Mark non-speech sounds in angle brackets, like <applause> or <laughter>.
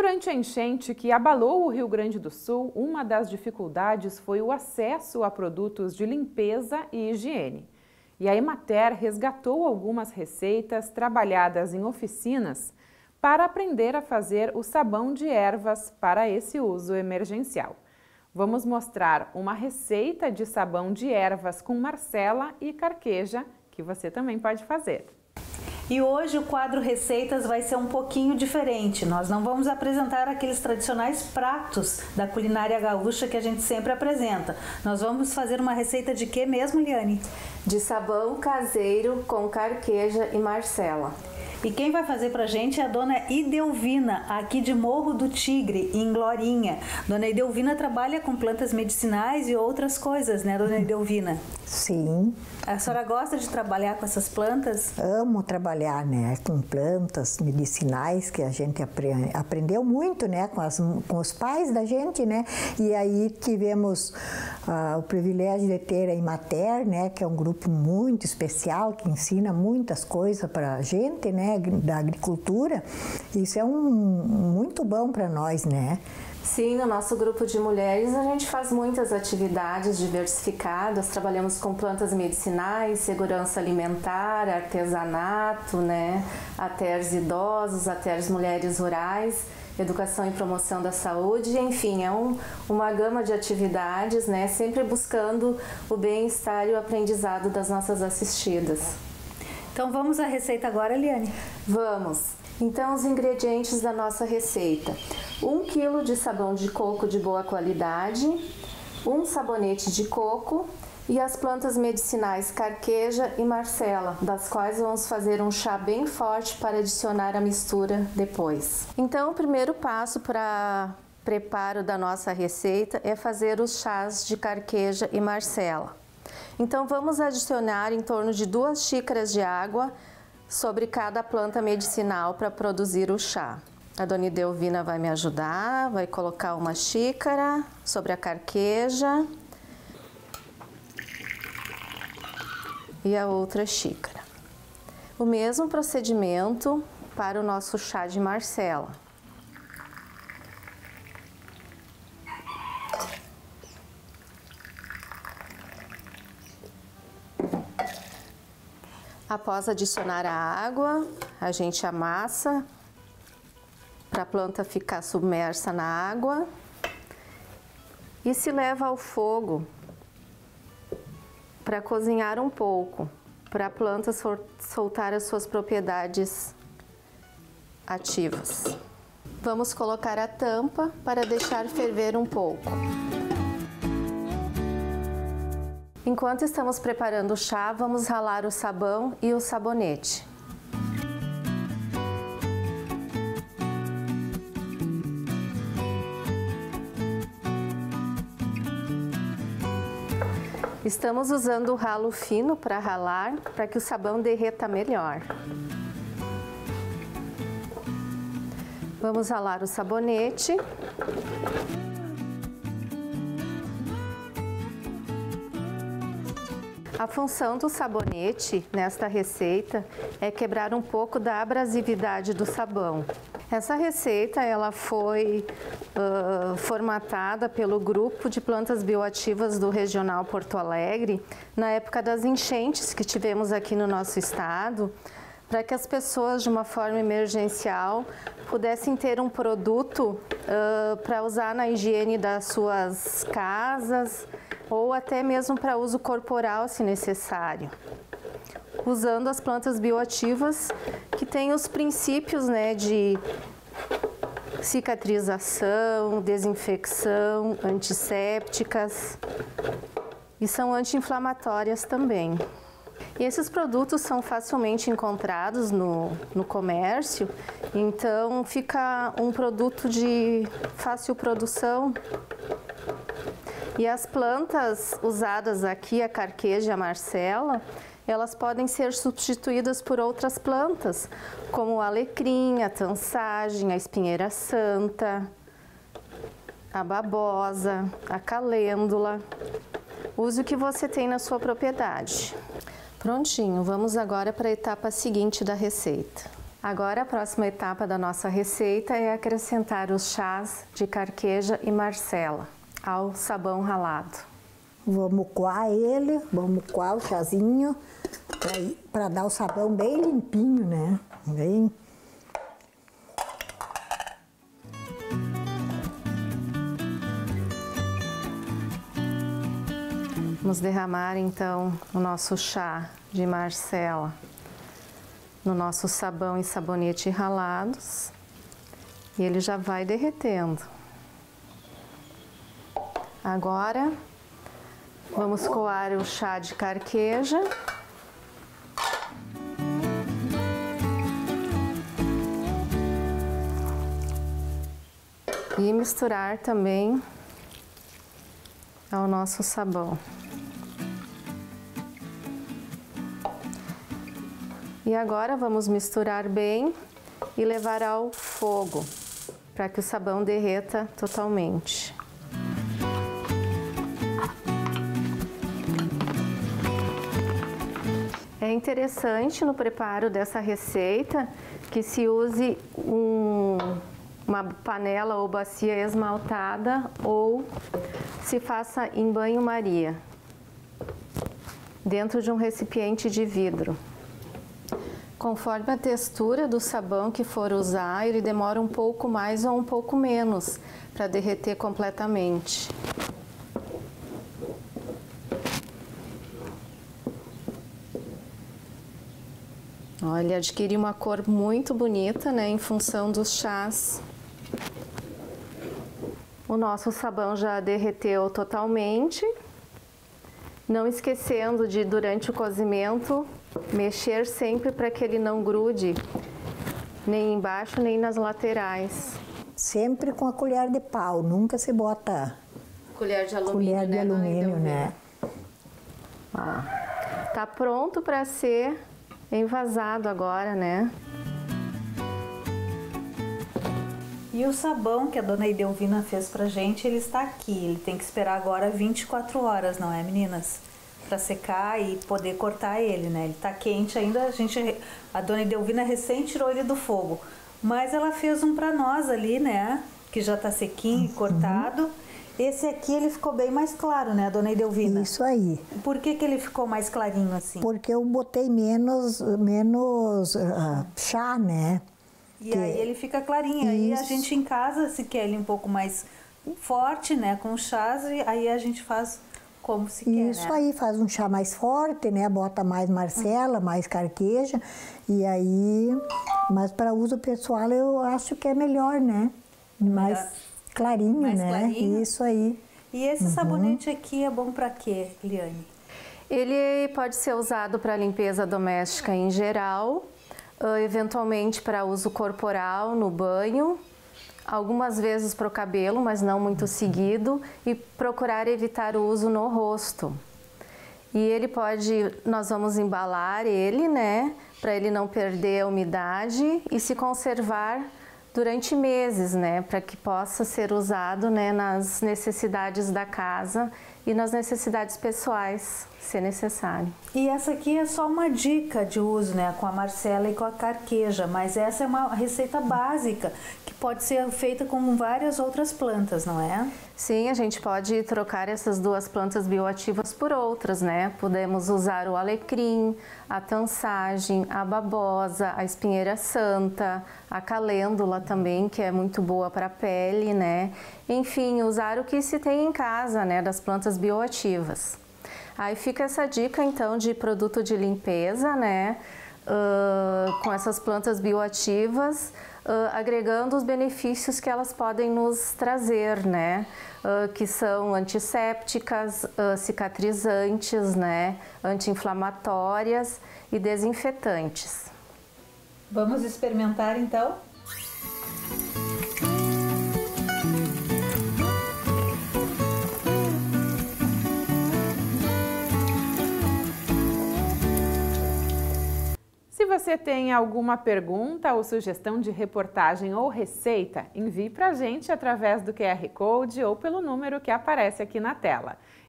Durante a enchente que abalou o Rio Grande do Sul, uma das dificuldades foi o acesso a produtos de limpeza e higiene. E a Emater resgatou algumas receitas trabalhadas em oficinas para aprender a fazer o sabão de ervas para esse uso emergencial. Vamos mostrar uma receita de sabão de ervas com Marcela e Carqueja que você também pode fazer. E hoje o quadro Receitas vai ser um pouquinho diferente. Nós não vamos apresentar aqueles tradicionais pratos da culinária gaúcha que a gente sempre apresenta. Nós vamos fazer uma receita de que mesmo, Liane? De sabão caseiro com carqueja e marcela. E quem vai fazer pra gente é a dona Idelvina, aqui de Morro do Tigre, em Glorinha. Dona Idelvina trabalha com plantas medicinais e outras coisas, né, dona <laughs> Idelvina? Sim. A senhora gosta de trabalhar com essas plantas? Amo trabalhar, né, com plantas medicinais que a gente aprende, aprendeu muito, né, com, as, com os pais da gente, né, e aí tivemos uh, o privilégio de ter a Imater, né, que é um grupo muito especial que ensina muitas coisas para a gente, né, da agricultura. Isso é um muito bom para nós, né? Sim, no nosso grupo de mulheres a gente faz muitas atividades diversificadas, trabalhamos com plantas medicinais, segurança alimentar, artesanato, né, até os idosos, até as mulheres rurais, educação e promoção da saúde, enfim, é um, uma gama de atividades, né, sempre buscando o bem-estar e o aprendizado das nossas assistidas. Então vamos à receita agora, Eliane? Vamos! Então, os ingredientes da nossa receita: 1 kg de sabão de coco de boa qualidade, um sabonete de coco e as plantas medicinais carqueja e marcela, das quais vamos fazer um chá bem forte para adicionar a mistura depois. Então, o primeiro passo para preparo da nossa receita é fazer os chás de carqueja e marcela. Então, vamos adicionar em torno de duas xícaras de água sobre cada planta medicinal para produzir o chá. A dona Idelvina vai me ajudar, vai colocar uma xícara sobre a carqueja e a outra xícara. O mesmo procedimento para o nosso chá de Marcela. Após adicionar a água, a gente amassa para a planta ficar submersa na água e se leva ao fogo para cozinhar um pouco, para a planta soltar as suas propriedades ativas. Vamos colocar a tampa para deixar ferver um pouco. Enquanto estamos preparando o chá, vamos ralar o sabão e o sabonete. Estamos usando o ralo fino para ralar, para que o sabão derreta melhor. Vamos ralar o sabonete. A função do sabonete nesta receita é quebrar um pouco da abrasividade do sabão. Essa receita ela foi uh, formatada pelo grupo de plantas bioativas do Regional Porto Alegre na época das enchentes que tivemos aqui no nosso estado, para que as pessoas de uma forma emergencial pudessem ter um produto uh, para usar na higiene das suas casas ou até mesmo para uso corporal, se necessário. Usando as plantas bioativas que têm os princípios né, de cicatrização, desinfecção, antissépticas e são anti-inflamatórias também. E esses produtos são facilmente encontrados no, no comércio, então fica um produto de fácil produção e as plantas usadas aqui, a carqueja e a marcela, elas podem ser substituídas por outras plantas, como a alecrim, a tansagem, a espinheira santa, a babosa, a calêndula. Use o que você tem na sua propriedade. Prontinho, vamos agora para a etapa seguinte da receita. Agora a próxima etapa da nossa receita é acrescentar os chás de carqueja e marcela ao sabão ralado. Vamos coar ele, vamos coar o chazinho para dar o sabão bem limpinho, né? Bem Vamos derramar então o nosso chá de Marcela no nosso sabão e sabonete ralados e ele já vai derretendo. Agora vamos coar o chá de carqueja. E misturar também ao nosso sabão. E agora vamos misturar bem e levar ao fogo para que o sabão derreta totalmente. É interessante no preparo dessa receita que se use um, uma panela ou bacia esmaltada ou se faça em banho-maria, dentro de um recipiente de vidro. Conforme a textura do sabão que for usar, ele demora um pouco mais ou um pouco menos para derreter completamente. Olha, adquire uma cor muito bonita, né, em função dos chás. O nosso sabão já derreteu totalmente. Não esquecendo de, durante o cozimento, Mexer sempre para que ele não grude nem embaixo nem nas laterais. Sempre com a colher de pau, nunca se bota colher de alumínio, colher de né, alumínio, né? Ó, tá pronto para ser envasado agora, né? E o sabão que a dona Idelvina fez pra gente, ele está aqui. Ele tem que esperar agora 24 horas, não é, meninas? para secar e poder cortar ele, né? Ele tá quente ainda, a gente a dona Edelvina recém tirou ele do fogo. Mas ela fez um para nós ali, né? Que já tá sequinho e cortado. Esse aqui ele ficou bem mais claro, né, dona Edelvina? Isso aí. Por que, que ele ficou mais clarinho assim? Porque eu botei menos, menos uh, chá, né? E que... aí ele fica clarinho. Aí a gente em casa, se quer ele um pouco mais forte, né, com chás, aí a gente faz como se quer, Isso né? aí, faz um chá mais forte, né? Bota mais marcela, mais carqueja. E aí, mas para uso pessoal eu acho que é melhor, né? Mais clarinho, mais né? Clarinho. Isso aí. E esse uhum. sabonete aqui é bom para quê, Liane? Ele pode ser usado para limpeza doméstica em geral, eventualmente para uso corporal no banho, algumas vezes para o cabelo, mas não muito seguido, e procurar evitar o uso no rosto. E ele pode, nós vamos embalar ele, né, para ele não perder a umidade e se conservar durante meses, né, para que possa ser usado, né, nas necessidades da casa e nas necessidades pessoais, se necessário. E essa aqui é só uma dica de uso, né, com a Marcela e com a carqueja, mas essa é uma receita básica que pode ser feita com várias outras plantas, não é? Sim, a gente pode trocar essas duas plantas bioativas por outras, né? Podemos usar o alecrim, a tansagem, a babosa, a espinheira santa, a calêndula também, que é muito boa para a pele, né? Enfim, usar o que se tem em casa, né, das plantas bioativas. Aí fica essa dica então de produto de limpeza, né? Uh, com essas plantas bioativas, uh, agregando os benefícios que elas podem nos trazer, né? Uh, que são antissépticas, cicatrizantes, né? Anti-inflamatórias e desinfetantes. Vamos experimentar então? Você tem alguma pergunta ou sugestão de reportagem ou receita, envie para a gente através do QR Code ou pelo número que aparece aqui na tela.